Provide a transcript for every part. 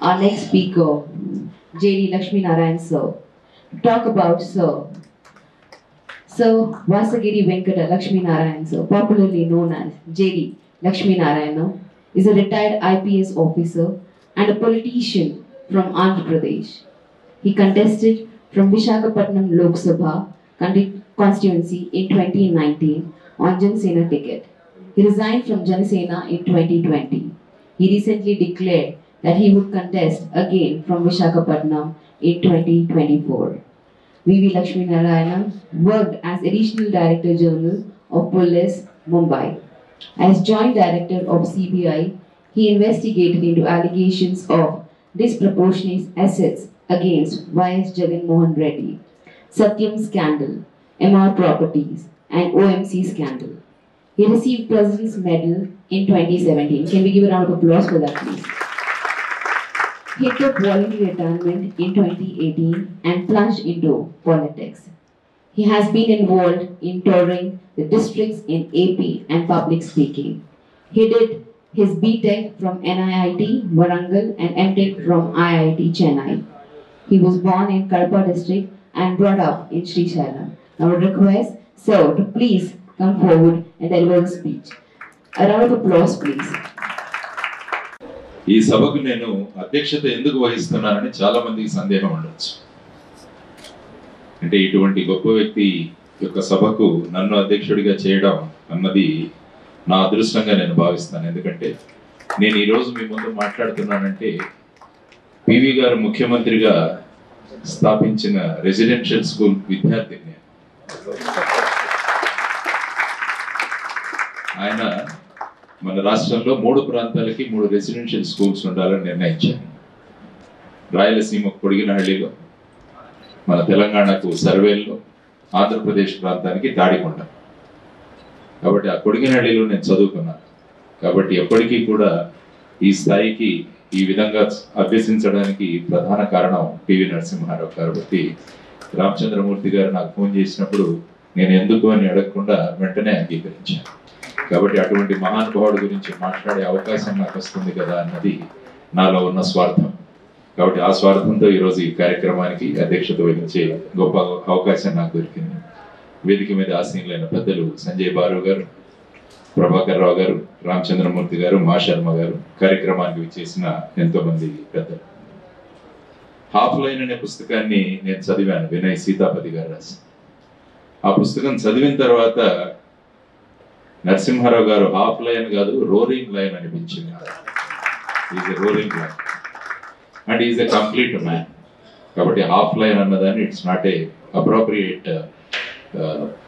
our next speaker, J.D. Lakshmi Narayan sir, to talk about sir. Sir Vasagiri Venkata Lakshmi Narayan sir, popularly known as J.D. Lakshmi is a retired IPS officer and a politician from Andhra Pradesh. He contested from Vishakhapatnam Lok Sabha constituency in 2019 on Jansena ticket. He resigned from Jansena in 2020. He recently declared that he would contest again from Vishakhapatnam in 2024. V.V. Lakshmi Narayana worked as Additional Director General of Police, Mumbai. As Joint Director of CBI, he investigated into allegations of disproportionate assets against Y.S. Jagan Mohan Reddy, Satyam scandal, MR Properties, and OMC scandal. He received President's Medal in 2017. Can we give a round of applause for that, please? He took voluntary retirement in 2018 and plunged into politics. He has been involved in touring the districts in AP and public speaking. He did his BTech from NIIT Warangal and MTech from IIT Chennai. He was born in Karpa district and brought up in Sri Shailam. I would request Sir to please come forward and deliver a speech. A round of applause, please. ఈ సభకు నేను అధ్యక్షత ఎందుకు వహిస్తున్నానని చాలా మందికి సందేహం ఉండొచ్చు. అంటే ఇటువంటి గొప్ప వ్యక్తి యొక్క సభకు నన్ను అధ్యక్షుడిగా చేయడం అన్నది నా అదృష్టంగా నేను భావిస్తాను. ఎందుకంటే నేను ఈరోజు మీ ముందు మాట్లాడుతున్నానంటే పివి గారు ముఖ్యమంత్రిగా స్థాపించిన రెసిడెన్షియల్ స్కూల్ విద్యార్థిని. ఆయన మన రాష్ట్రంలో మూడు ప్రాంతాలకి మూడు రెసిడెన్షియల్ స్కూల్స్ ఉండాలని నిర్ణయించాను రాయలసీమ కొడిగినహళ్ళిలో మన తెలంగాణకు సర్వేల్లో ఆంధ్రప్రదేశ్ ప్రాంతానికి దాడికొండ కాబట్టి ఆ కొడిగినహళ్ళిలో నేను చదువుకున్నాను కాబట్టి ఎప్పటికీ కూడా ఈ స్థాయికి ఈ విధంగా అభ్యసించడానికి ప్రధాన కారణం పివి నరసింహారావు కాబట్టి రామచంద్రమూర్తి గారు నాకు ఫోన్ చేసినప్పుడు నేను ఎందుకు అని అడగకుండా వెంటనే అంగీకరించాను. కాబట్టి అటువంటి మహానుభావుడి గురించి మాట్లాడే అవకాశం నాకు వస్తుంది కదా అన్నది నాలో ఉన్న స్వార్థం. కాబట్టి ఆ స్వార్థంతో ఈరోజు ఈ కార్యక్రమానికి అధ్యక్షత వహించే గొప్ప అవకాశం నాకు దొరికింది. వేదిక మీద ఆసీనులైన పెద్దలు సంజయ్ బారు గారు ప్రభాకర్ రావు గారు రామచంద్రమూర్తి గారు మా శర్మ గారు కార్యక్రమానికి విచ్చేసిన ఎంతో మంది పెద్దలు. హాఫ్ లైన్ అనే పుస్తకాన్ని నేను చదివాను వినయ్ సీతాపతి గారు రాసి ఆ పుస్తకం చదివిన తర్వాత నరసింహారావు గారు హాఫ్ లైన్ కాదు రోరింగ్ లైన్ అనిపించింది. Is roaring lion. And is a complete man కాబట్టి హాఫ్ లైన్ అన్నదాన్ని it's not a appropriate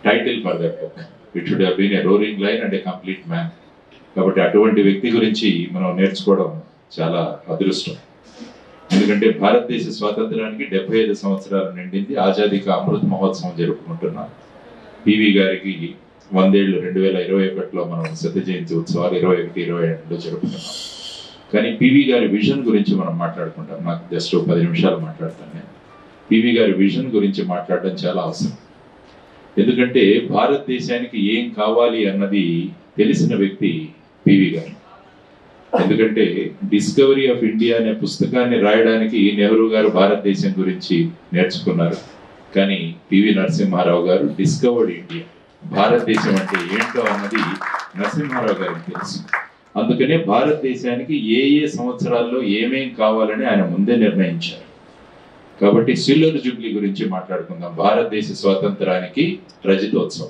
title for that book it should have been a roaring lion and a complete man కాబట్టి అటువంటి వ్యక్తి గురించి మనం నేర్చుకోవడం చాలా అదృష్టం. ఎందుకంటే భారతదేశ స్వాతంత్రానికి డెబ్బై ఐదు సంవత్సరాలు నిండింది ఆజాదీకి అమృత్ మహోత్సవం జరుపుకుంటున్నాం. పివి గారికి వందేళ్ళు రెండు వేల ఇరవై ఒకటిలో మనం శత జయంతి ఉత్సవాలు ఇరవై ఒకటి ఇరవై రెండులో జరుపుకున్నాం. కానీ పివి గారి విజన్ గురించి మనం మాట్లాడుకుంటాం. నాకు జస్ట్ పది నిమిషాలు మాట్లాడతాను నేను. పివి గారి విజన్ గురించి మాట్లాడడం చాలా అవసరం. ఎందుకంటే భారతదేశానికి ఏం కావాలి అన్నది తెలిసిన వ్యక్తి పివి గారు. ఎందుకంటే డిస్కవరీ ఆఫ్ ఇండియా అనే పుస్తకాన్ని రాయడానికి నెహ్రూ గారు భారతదేశం గురించి నేర్చుకున్నారు. కానీ పివి నరసింహారావు గారు డిస్కవర్డ్ ఇండియా. భారతదేశం అంటే ఏంటో అన్నది నరసింహారావు గారికి తెలుసు. అందుకనే భారతదేశానికి ఏ ఏ సంవత్సరాల్లో ఏమేం కావాలని ఆయన ముందే నిర్ణయించారు. కాబట్టి సిల్వర్ జూబ్లీ గురించి మాట్లాడుకుందాం. భారతదేశ స్వాతంత్రానికి రజతోత్సవం.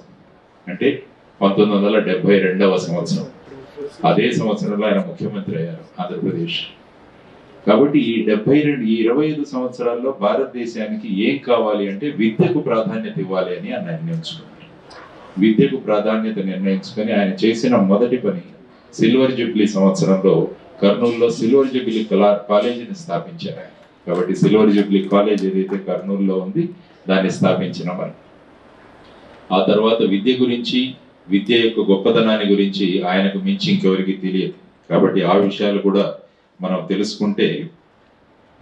అంటే పంతొమ్మిది వందల డెబ్బై రెండవ సంవత్సరం. అదే సంవత్సరంలో ఆయన ముఖ్యమంత్రి అయ్యారు ఆంధ్రప్రదేశ్. కాబట్టి ఈ డెబ్బై రెండు ఈ ఇరవై ఐదు సంవత్సరాల్లో భారతదేశానికి ఏం కావాలి అంటే విద్యకు ప్రాధాన్యత ఇవ్వాలి అని ఆయన నిర్ణయించుకున్నారు. విద్యకు ప్రాధాన్యత నిర్ణయించుకొని ఆయన చేసిన మొదటి పని సిల్వర్ జూబ్లీ సంవత్సరంలో కర్నూలులో సిల్వర్ జూబ్లీ కళా కాలేజీని స్థాపించారు కాబట్టి సిల్వర్ జూబ్లీ కాలేజ్ ఏదైతే కర్నూలులో ఉంది దాన్ని స్థాపించిన మనం. ఆ తర్వాత విద్య గురించి విద్య యొక్క గొప్పతనాన్ని గురించి ఆయనకు మించి ఇంకెవరికి తెలియదు. కాబట్టి ఆ విషయాలు కూడా మనం తెలుసుకుంటే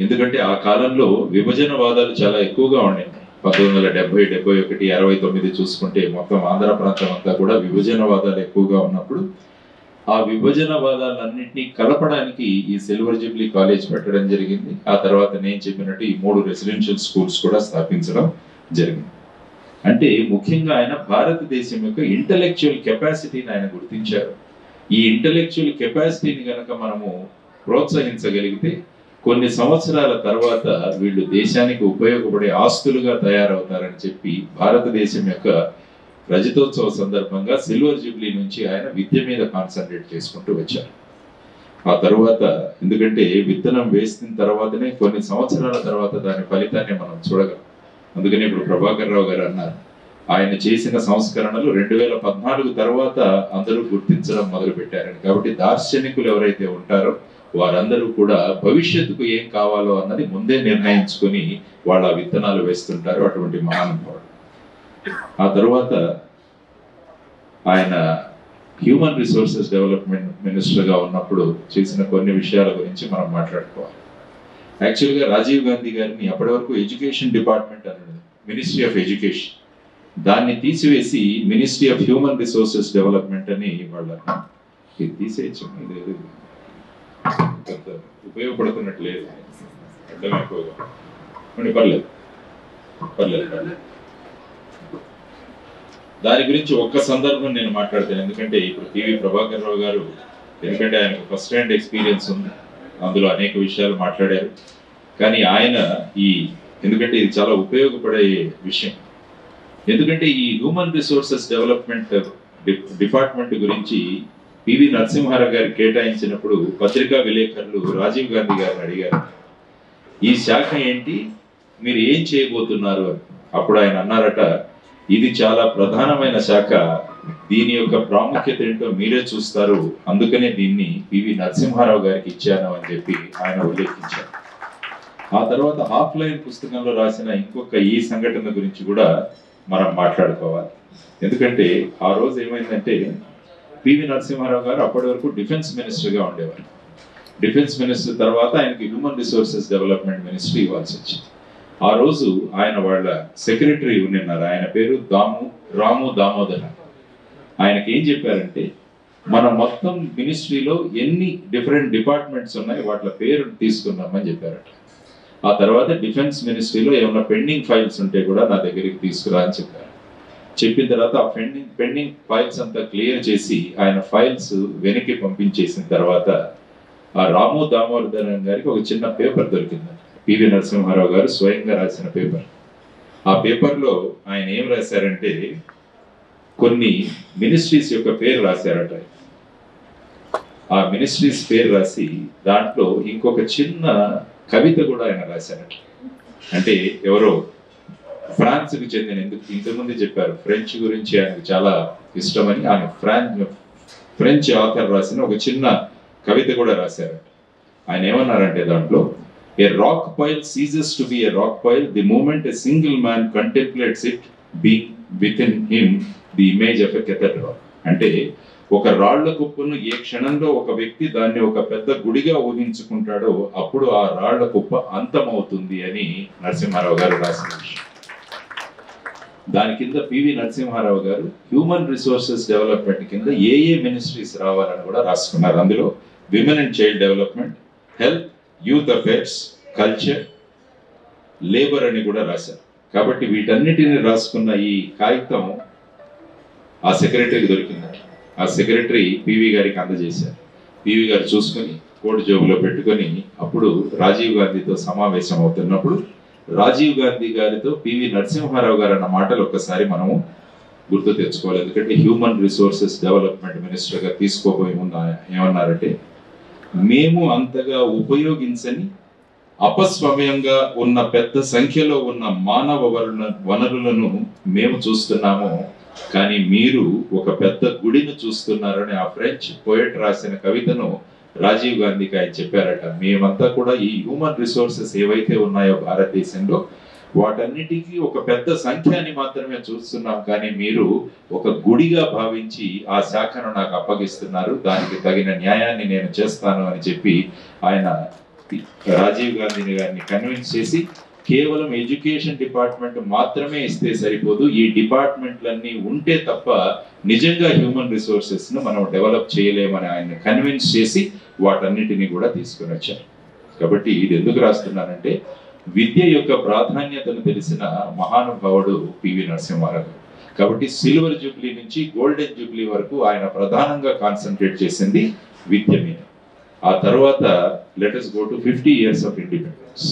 ఎందుకంటే ఆ కాలంలో విభజనవాదాలు చాలా ఎక్కువగా ఉండేవి. పంతొమ్మిది వందల డెబ్బై డెబ్బై ఒకటి అరవై తొమ్మిది చూసుకుంటే మొత్తం ఆంధ్ర ప్రాంతం అంతా కూడా విభజనవాదాలు ఎక్కువగా ఉన్నప్పుడు ఆ విభజనవాదాలన్నింటినీ కలపడానికి ఈ సిల్వర్ జూబ్లీ కాలేజ్ పెట్టడం జరిగింది. ఆ తర్వాత నేను చెప్పినట్టు ఈ మూడు రెసిడెన్షియల్ స్కూల్స్ కూడా స్థాపించడం జరిగింది. అంటే ముఖ్యంగా ఆయన భారతదేశం యొక్క ఇంటలెక్చువల్ కెపాసిటీని ఆయన గుర్తించారు. ఈ ఇంటలెక్చువల్ కెపాసిటీని గనక మనము ప్రోత్సహించగలిగితే కొన్ని సంవత్సరాల తర్వాత వీళ్ళు దేశానికి ఉపయోగపడే ఆస్తులుగా తయారవుతారని చెప్పి భారతదేశం యొక్క రజతోత్సవ సందర్భంగా సిల్వర్ జూబ్లీ నుంచి ఆయన విద్య మీద కాన్సన్ట్రేట్ చేసుకుంటూ వచ్చారు. ఆ తర్వాత ఎందుకంటే విత్తనం వేసిన తర్వాతనే కొన్ని సంవత్సరాల తర్వాత దాని ఫలితాన్ని మనం చూడగలం. అందుకని ఇప్పుడు ప్రభాకర్ రావు గారు అన్నారు ఆయన చేసిన సంస్కరణలు రెండు వేల పద్నాలుగు తర్వాత అందరూ గుర్తించడం మొదలు పెట్టారని కాబట్టి దార్శనికులు ఎవరైతే ఉంటారో వారందరూ కూడా భవిష్యత్తుకు ఏం కావాలో అన్నది ముందే నిర్ణయించుకొని వాళ్ళ విత్తనాలు వేస్తుంటారు అటువంటి మహానుభావుడు. ఆ తర్వాత ఆయన హ్యూమన్ రిసోర్సెస్ డెవలప్మెంట్ మినిస్టర్గా ఉన్నప్పుడు చేసిన కొన్ని విషయాల గురించి మనం మాట్లాడుకోవాలి. యాక్చువల్గా రాజీవ్ గాంధీ గారిని అప్పటి వరకు ఎడ్యుకేషన్ డిపార్ట్మెంట్ అన్నది మినిస్ట్రీ ఆఫ్ ఎడ్యుకేషన్ దాన్ని తీసివేసి ministry of human resources development అని వాళ్ళ తీసేయచ్చు. ఇది ఉపయోగపడుతున్నట్టు లేదు. అర్థం ఎక్కువగా. కానీ పర్లేదు. పర్లేదు పర్లేదు. దాని గురించి ఒక్క సందర్భం నేను మాట్లాడతాను. ఎందుకంటే ఇప్పుడు పివి ప్రభాకర్ రావు గారు ఎందుకంటే ఆయనకు ఫస్ట్ హ్యాండ్ ఎక్స్పీరియన్స్ ఉంది. అందులో అనేక విషయాలు మాట్లాడారు. కానీ ఆయన ఈ ఎందుకంటే ఇది చాలా ఉపయోగపడే విషయం. ఎందుకంటే ఈ హ్యూమన్ రిసోర్సెస్ డెవలప్మెంట్ డిపార్ట్మెంట్ గురించి పివి నరసింహారావు గారు కేటాయించినప్పుడు పత్రికా విలేకరులు రాజీవ్ గాంధీ గారిని అడిగారు. ఈ శాఖ ఏంటి? మీరు ఏం చేయబోతున్నారు? అని అప్పుడు ఆయన అన్నారట ఇది చాలా ప్రధానమైన శాఖ. దీని యొక్క ప్రాముఖ్యత ఏంటో మీరే చూస్తారు. అందుకనే దీన్ని పివి నరసింహారావు గారికి ఇచ్చాను అని చెప్పి ఆయన ఉల్లేఖించారు. ఆ తర్వాత ఆఫ్లైన్ పుస్తకంలో రాసిన ఇంకొక ఈ సంఘటన గురించి కూడా మనం మాట్లాడుకోవాలి. ఎందుకంటే ఆ రోజు ఏమైందంటే పివి నరసింహారావు గారు అప్పటి వరకు డిఫెన్స్ మినిస్టర్గా ఉండేవారు. డిఫెన్స్ మినిస్టర్ తర్వాత ఆయనకి హ్యూమన్ రిసోర్సెస్ డెవలప్మెంట్ మినిస్ట్రీ ఇవ్వాల్సి వచ్చింది. ఆ రోజు ఆయన వాళ్ళ సెక్రటరీ ఉన్నారు. ఆయన పేరు దాము రాము దామోదర్. ఆయనకి ఏం చెప్పారంటే మన మొత్తం మినిస్ట్రీలో ఎన్ని డిఫరెంట్ డిపార్ట్మెంట్స్ ఉన్నాయి వాటి పేరు తీసుకున్నామని చెప్పారట. ఆ తర్వాత డిఫెన్స్ మినిస్ట్రీలో ఏమైనా పెండింగ్ ఫైల్స్ ఉంటే కూడా నా దగ్గరికి తీసుకురా అని చెప్పారు. చెప్పిన తర్వాత ఆ పెండింగ్ పెండింగ్ ఫైల్స్ అంతా క్లియర్ చేసి ఆయన ఫైల్స్ వెనక్కి పంపించేసిన తర్వాత ఆ రాము దామోదరన్ గారికి ఒక చిన్న పేపర్ దొరికింది. పివి నరసింహారావు గారు స్వయంగా రాసిన పేపర్. ఆ పేపర్లో ఆయన ఏం రాశారంటే కొన్ని మినిస్ట్రీస్ యొక్క పేరు రాశారట. ఆ మినిస్ట్రీస్ పేరు రాసి దాంట్లో ఇంకొక చిన్న కవిత కూడా ఆయన రాశారట. అంటే ఎవరో ఫ్రాన్స్కి చెందిన ఎందుకు? ఇంతకుముందు చెప్పారు ఫ్రెంచ్ గురించి ఆయనకు చాలా ఇష్టమని ఆయన ఫ్రాన్స్ ఫ్రెంచ్ ఆథర్ రాసిన ఒక చిన్న కవిత కూడా రాశారు. ఆయన ఏమన్నారంటే దాంట్లో a rock pile ceases to be a rock pile the moment a single man contemplates it being within him the image of a cathedral అంటే ఒక రాళ్ళ కుప్పను ఏ క్షణంలో ఒక వ్యక్తి దాన్ని ఒక పెద్ద గుడిగా ఊహించుకుంటాడో అప్పుడు ఆ రాళ్ళ కుప్ప అంతమవుతుంది అని నరసింహారావు గారు రాసిన విషయం. దాని కింద పివి నరసింహారావు గారు హ్యూమన్ రిసోర్సెస్ డెవలప్మెంట్ కింద ఏ ఏ మినిస్ట్రీస్ రావాలని కూడా రాసుకున్నారు. అందులో women and child development health youth affairs culture labour అని కూడా రాశారు. కాబట్టి వీటన్నిటిని రాసుకున్న ఈ కాగితం ఆ సెక్రటరీకి దొరికింది. ఆ సెక్రటరీ పివి గారికి అందజేశారు. పివి గారు చూసుకొని కోటి జోబులో పెట్టుకొని అప్పుడు రాజీవ్ గాంధీతో సమావేశం అవుతున్నప్పుడు రాజీవ్ గాంధీ గారితో పివి నరసింహారావు గారు అన్న మాటలు ఒక్కసారి మనము గుర్తు తెచ్చుకోవాలి. ఎందుకంటే హ్యూమన్ రిసోర్సెస్ డెవలప్మెంట్ మినిస్టర్గా తీసుకోబోయే ముందు ఏమన్నారంటే మేము అంతగా ఉపయోగించని అపస్వమయంగా ఉన్న పెద్ద సంఖ్యలో ఉన్న మానవ వరుణ వనరులను మేము చూస్తున్నాము. కానీ మీరు ఒక పెద్ద గుడిని చూస్తున్నారని ఆ ఫ్రెంచ్ పోయట్ రాసిన కవితను రాజీవ్ గాంధీకి ఆయన చెప్పారట మేమంతా కూడా ఈ హ్యూమన్ రిసోర్సెస్ ఏవైతే ఉన్నాయో భారతదేశంలో వాటన్నిటికీ ఒక పెద్ద సంఖ్యని మాత్రమే చూస్తున్నాం. కానీ మీరు ఒక గుడిగా భావించి ఆ శాఖను నాకు అప్పగిస్తున్నారు. దానికి తగిన న్యాయాన్ని నేను చేస్తాను అని చెప్పి ఆయన రాజీవ్ గాంధీని గారిని కన్విన్స్ చేసి కేవలం ఎడ్యుకేషన్ డిపార్ట్మెంట్ మాత్రమే ఇస్తే సరిపోదు. ఈ డిపార్ట్మెంట్లన్నీ ఉంటే తప్ప నిజంగా హ్యూమన్ రిసోర్సెస్ను మనం డెవలప్ చేయలేమని ఆయన కన్విన్స్ చేసి వాటన్నిటిని కూడా తీసుకుని వచ్చారు. కాబట్టి ఇది ఎందుకు రాస్తున్నానంటే విద్య యొక్క ప్రాధాన్యతను తెలిసిన మహానుభావుడు పివి నరసింహారావు. కాబట్టి సిల్వర్ జూబ్లీ నుంచి గోల్డెన్ జూబ్లీ వరకు ఆయన ప్రధానంగా కాన్సన్ట్రేట్ చేసింది విద్య మీద. ఆ తర్వాత let us go to fifty years of independence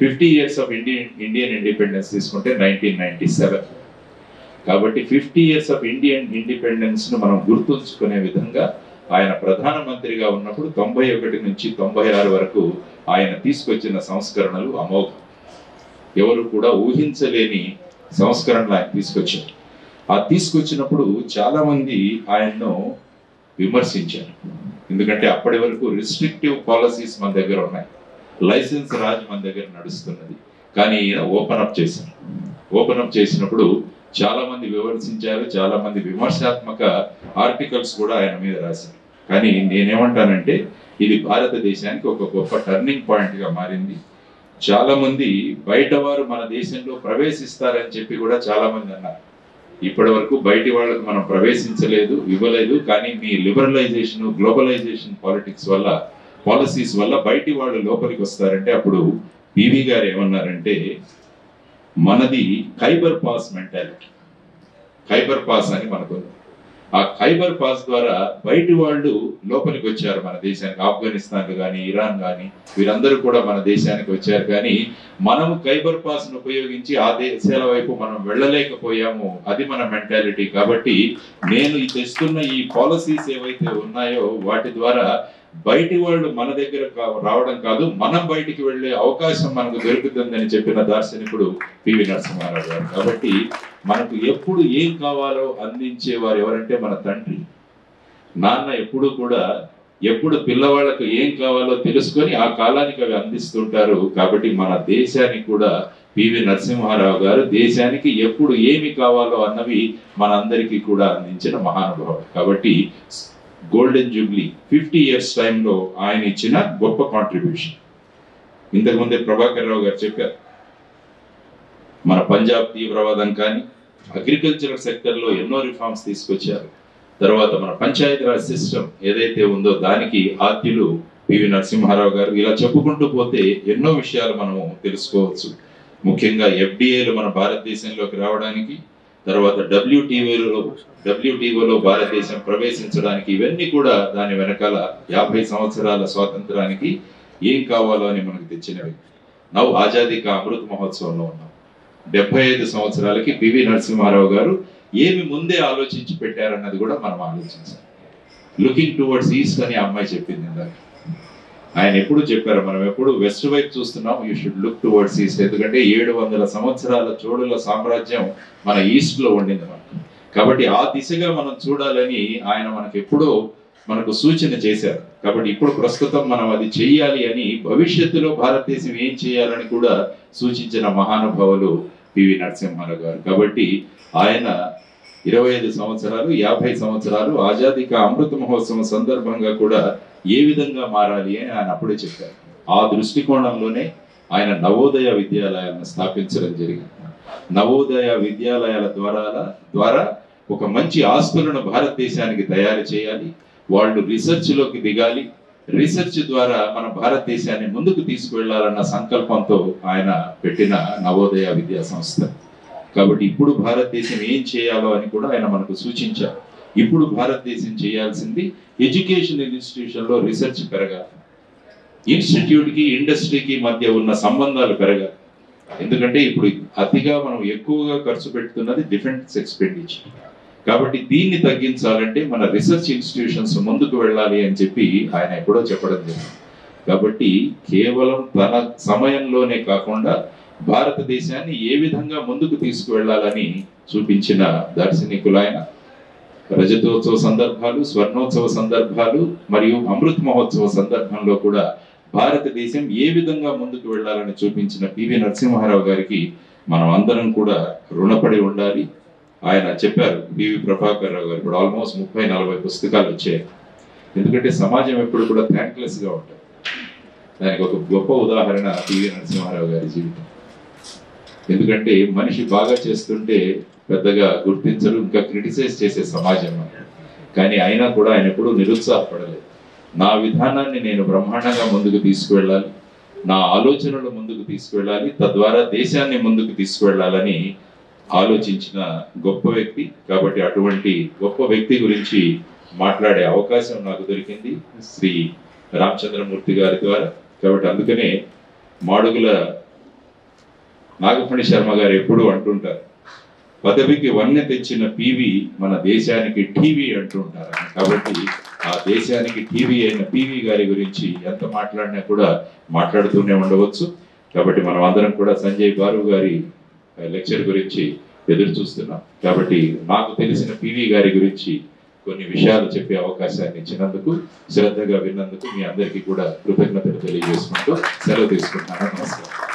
fifty years of Indian Indian independence తీసుకుంటే నైన్టీన్ నైన్టీ సెవెన్ కాబట్టి ఫిఫ్టీ ఇయర్స్ ఆఫ్ ఇండియన్ ఇండిపెండెన్స్ను మనం గుర్తుంచుకునే విధంగా ఆయన ప్రధానమంత్రిగా ఉన్నప్పుడు తొంభై ఒకటి నుంచి తొంభై ఆరు వరకు ఆయన తీసుకొచ్చిన సంస్కరణలు అమోఘం. ఎవరు కూడా ఊహించలేని సంస్కరణలు ఆయన తీసుకొచ్చారు. ఆ తీసుకొచ్చినప్పుడు చాలామంది ఆయన్ను విమర్శించారు. ఎందుకంటే అప్పటి వరకు రిస్ట్రిక్టివ్ పాలసీస్ మన దగ్గర ఉన్నాయి. లైసెన్స్ రాజ్ మన దగ్గర నడుస్తున్నది. కానీ ఈయన ఓపెన్ అప్ చేశారు. ఓపెన్ అప్ చేసినప్పుడు చాలా మంది విమర్శించారు చాలా మంది విమర్శాత్మక ఆర్టికల్స్ కూడా ఆయన మీద రాశారు. కానీ నేనేమంటానంటే ఇది భారతదేశానికి ఒక గొప్ప టర్నింగ్ పాయింట్గా మారింది. చాలా మంది బయట వారు మన దేశంలో ప్రవేశిస్తారని చెప్పి కూడా చాలా మంది అన్నారు. ఇప్పటి వరకు బయటి వాళ్ళకు మనం ప్రవేశించలేదు ఇవ్వలేదు కానీ మీ లిబరలైజేషన్ గ్లోబలైజేషన్ పాలిటిక్స్ వల్ల పాలసీస్ వల్ల బయటి వాళ్ళు లోపలికి వస్తారంటే అప్పుడు పివి గారు ఏమన్నారంటే మనది Khyber pass mentality Khyber pass అని మనకు ఉంది. ఆ ఖైబర్ పాస్ ద్వారా బయటి వాళ్ళు లోపలికి వచ్చారు మన దేశానికి. ఆఫ్ఘనిస్తాన్ కానీ ఇరాన్ కానీ వీరందరూ కూడా మన దేశానికి వచ్చారు. కానీ మనం ఖైబర్ పాస్ను ఉపయోగించి ఆ దేశాల వైపు మనం వెళ్ళలేకపోయాము. అది మన మెంటాలిటీ. కాబట్టి నేను తెస్తున్న ఈ పాలసీస్ ఏవైతే ఉన్నాయో వాటి ద్వారా బయటి వాళ్ళు మన దగ్గర రావడం కాదు మనం బయటికి వెళ్ళే అవకాశం మనకు దొరుకుతుందని చెప్పిన దార్శనికుడు పివి నరసింహారావు గారు. కాబట్టి మనకు ఎప్పుడు ఏం కావాలో అందించేవారు ఎవరంటే మన తండ్రి. నాన్న ఎప్పుడు కూడా ఎప్పుడు పిల్లవాళ్ళకు ఏం కావాలో తెలుసుకొని ఆ కాలానికి అవి అందిస్తుంటారు. కాబట్టి మన దేశానికి కూడా పివి నరసింహారావు గారు దేశానికి ఎప్పుడు ఏమి కావాలో అన్నవి మనందరికీ కూడా అందించిన మహానుభావుడు. కాబట్టి గోల్డెన్ జూబ్లీ ఫిఫ్టీ ఇయర్స్ టైంలో ఆయన ఇచ్చిన గొప్ప కాంట్రిబ్యూషన్ ఇంతకుముందే ప్రభాకర్ రావు గారు చెప్పారు మన పంజాబ్ తీవ్రవాదం కానీ అగ్రికల్చరల్ సెక్టర్లో ఎన్నో రిఫార్మ్స్ తీసుకొచ్చారు. తర్వాత మన పంచాయతీరాజ్ సిస్టమ్ ఏదైతే ఉందో దానికి ఆద్యులు పివి నరసింహారావు గారు ఇలా చెప్పుకుంటూ పోతే ఎన్నో విషయాలు మనము తెలుసుకోవచ్చు. ముఖ్యంగా ఎఫ్డిఏలు మన భారతదేశంలోకి రావడానికి తర్వాత డబ్ల్యూటీవీలో డబ్ల్యూటీఓలో భారతదేశం ప్రవేశించడానికి ఇవన్నీ కూడా దాని వెనకాల యాభై సంవత్సరాల స్వాతంత్రానికి ఏం కావాలో అని మనకు తెచ్చినవి. నవ్ ఆజాదీ కా అమృత్ మహోత్సవంలో ఉన్నాం. డెబ్బై ఐదు సంవత్సరాలకి పివి నరసింహారావు గారు ఏమి ముందే ఆలోచించి పెట్టారన్నది కూడా మనం ఆలోచించాలి. లుకింగ్ టువర్డ్స్ ఈస్ట్ అని అమ్మాయి చెప్పింది ఇందాక. ఆయన ఎప్పుడు చెప్పారు మనం ఎప్పుడు వెస్ట్ వైపు చూస్తున్నాం you should look towards east ఎందుకంటే ఏడు వందల సంవత్సరాల చోడుల సామ్రాజ్యం మన ఈస్ట్లో ఉండింది మనకు. కాబట్టి ఆ దిశగా మనం చూడాలని ఆయన మనకు ఎప్పుడో మనకు సూచన చేశారు. కాబట్టి ఇప్పుడు ప్రస్తుతం మనం అది చెయ్యాలి అని భవిష్యత్తులో భారతదేశం ఏం చేయాలని కూడా సూచించిన మహానుభావులు పివి నరసింహారావు గారు. కాబట్టి ఆయన ఇరవై ఐదు సంవత్సరాలు యాభై సంవత్సరాలు ఆజాదీ అమృత మహోత్సవం సందర్భంగా కూడా ఏ విధంగా మారాలి అని ఆయన అప్పుడే చెప్పారు. ఆ దృష్టికోణంలోనే ఆయన నవోదయ విద్యాలయాలను స్థాపించడం జరిగింది. నవోదయ విద్యాలయాల ద్వారా ద్వారా ఒక మంచి ఆస్తులను భారతదేశానికి తయారు చేయాలి. వాళ్ళు రీసెర్చ్లోకి దిగాలి. రీసెర్చ్ ద్వారా మన భారతదేశాన్ని ముందుకు తీసుకువెళ్ళాలన్న సంకల్పంతో ఆయన పెట్టిన నవోదయ విద్యా సంస్థ. కాబట్టి ఇప్పుడు భారతదేశం ఏం చేయాలో అని కూడా ఆయన మనకు సూచించారు. ఇప్పుడు భారతదేశం చేయాల్సింది ఎడ్యుకేషన్ ఇన్స్టిట్యూషన్లో రీసెర్చ్ పెరగాలి. ఇన్స్టిట్యూట్కి ఇండస్ట్రీకి మధ్య ఉన్న సంబంధాలు పెరగాలి. ఎందుకంటే ఇప్పుడు అతిగా మనం ఎక్కువగా ఖర్చు పెడుతున్నది డిఫెన్స్ ఎక్స్పెండిచర్. కాబట్టి దీన్ని తగ్గించాలంటే మన రీసెర్చ్ ఇన్స్టిట్యూషన్స్ ముందుకు వెళ్ళాలి అని చెప్పి ఆయన ఎప్పుడో చెప్పడం జరిగింది. కాబట్టి కేవలం తన సమయంలోనే కాకుండా భారతదేశాన్ని ఏ విధంగా ముందుకు తీసుకువెళ్ళాలని చూపించిన దార్శనికులు ఆయన. రజతోత్సవ సందర్భాలు స్వర్ణోత్సవ సందర్భాలు మరియు అమృత్ మహోత్సవ సందర్భంలో కూడా భారతదేశం ఏ విధంగా ముందుకు వెళ్ళాలని చూపించిన పివి నరసింహారావు గారికి మనం అందరం కూడా రుణపడి ఉండాలి. ఆయన చెప్పారు పివి ప్రభాకర్ రావు గారు ఇప్పుడు ఆల్మోస్ట్ ముప్పై నలభై పుస్తకాలు వచ్చాయి. ఎందుకంటే సమాజం ఎప్పుడు కూడా థ్యాంక్లెస్గా ఉంటుంది. దానికి ఒక గొప్ప ఉదాహరణ పివి నరసింహారావు గారి జీవితం. ఎందుకంటే మనిషి బాగా చేస్తుంటే పెద్దగా గుర్తించరు ఇంకా క్రిటిసైజ్ చేసే సమాజం కానీ అయినా కూడా ఆయన ఎప్పుడూ నిరుత్సాహపడలేదు. నా విధానాన్ని నేను బ్రహ్మాండంగా ముందుకు తీసుకువెళ్ళాలి. నా ఆలోచనలు ముందుకు తీసుకువెళ్ళాలి. తద్వారా దేశాన్ని ముందుకు తీసుకువెళ్ళాలని ఆలోచించిన గొప్ప వ్యక్తి. కాబట్టి అటువంటి గొప్ప వ్యక్తి గురించి మాట్లాడే అవకాశం నాకు దొరికింది శ్రీ రామచంద్రమూర్తి గారి ద్వారా. కాబట్టి అందుకనే మాడుగుల నాగఫణి శర్మ గారు ఎప్పుడూ అంటుంటారు పదవికి వన్నె తెచ్చిన పివి మన దేశానికి టీవీ అంటుంటారు కాబట్టి ఆ దేశానికి టీవీ అయిన పివి గారి గురించి ఎంత మాట్లాడినా కూడా మాట్లాడుతూనే ఉండవచ్చు. కాబట్టి మనం అందరం కూడా సంజయ్ బారు గారి లెక్చర్ గురించి ఎదురు చూస్తున్నాం. కాబట్టి నాకు తెలిసిన పివి గారి గురించి కొన్ని విషయాలు చెప్పే అవకాశాన్ని ఇచ్చినందుకు శ్రద్ధగా విన్నందుకు మీ అందరికీ కూడా కృతజ్ఞతలు తెలియజేసుకుంటూ సెలవు తీసుకుంటున్నాను. నమస్కారం.